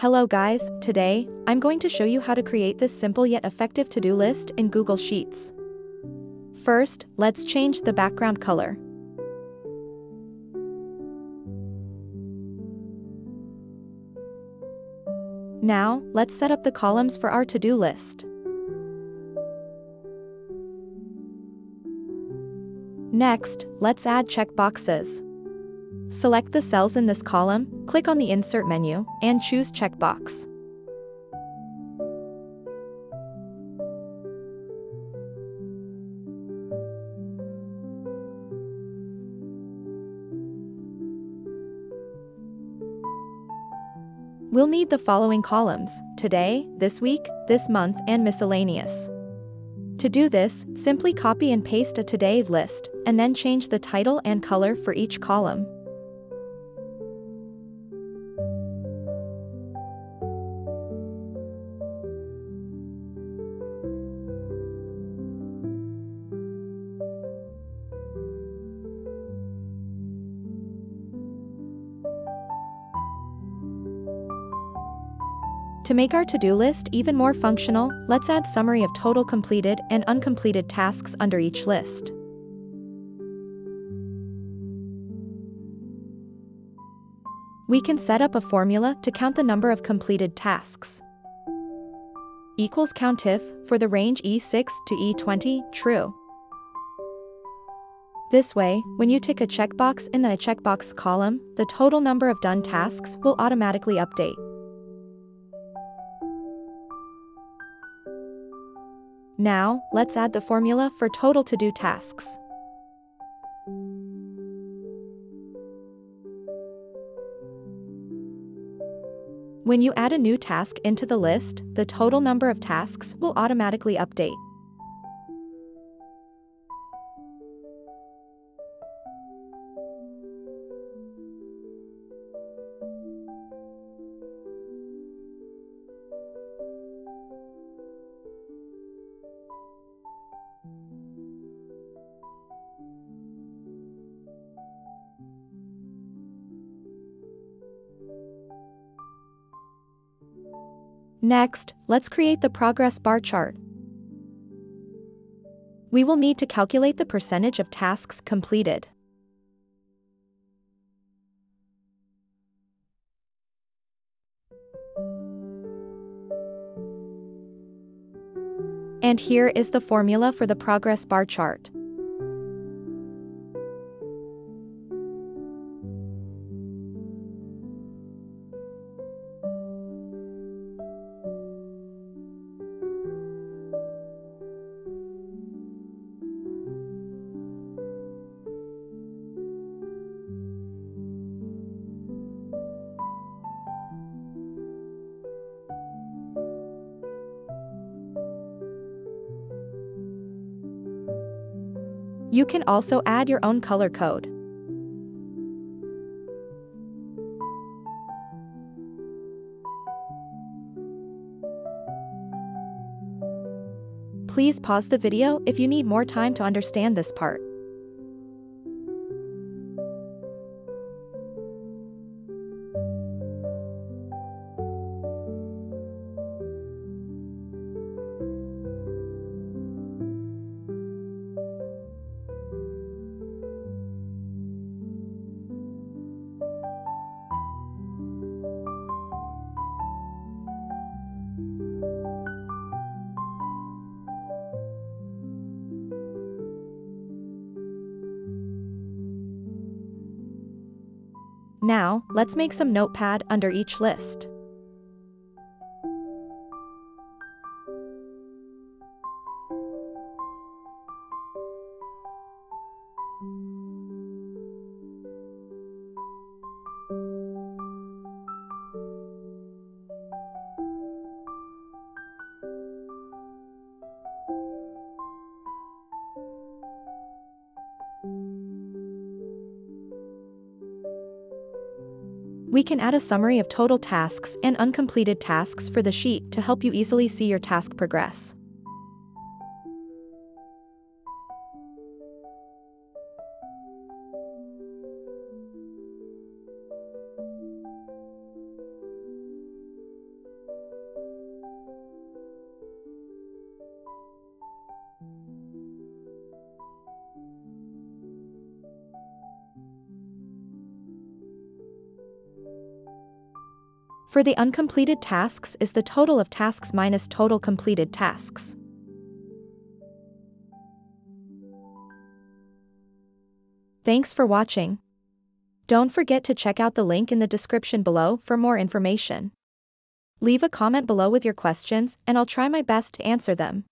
Hello guys, today, I'm going to show you how to create this simple yet effective to-do list in Google Sheets. First, let's change the background color. Now, let's set up the columns for our to-do list. Next, let's add checkboxes. Select the cells in this column, click on the Insert menu, and choose Checkbox. We'll need the following columns, today, this week, this month, and miscellaneous. To do this, simply copy and paste a today list, and then change the title and color for each column. To make our to-do list even more functional, let's add summary of total completed and uncompleted tasks under each list. We can set up a formula to count the number of completed tasks. Equals count if, for the range E6 to E20, true. This way, when you tick a checkbox in the checkbox column, the total number of done tasks will automatically update. Now, let's add the formula for total to-do tasks. When you add a new task into the list, the total number of tasks will automatically update. Next, let's create the progress bar chart. We will need to calculate the percentage of tasks completed. And here is the formula for the progress bar chart. You can also add your own color code. Please pause the video if you need more time to understand this part. Now, let's make some notepad under each list. We can add a summary of total tasks and uncompleted tasks for the sheet to help you easily see your task progress. For the uncompleted tasks is the total of tasks minus total completed tasks. Thanks for watching. Don't forget to check out the link in the description below for more information. Leave a comment below with your questions and I'll try my best to answer them.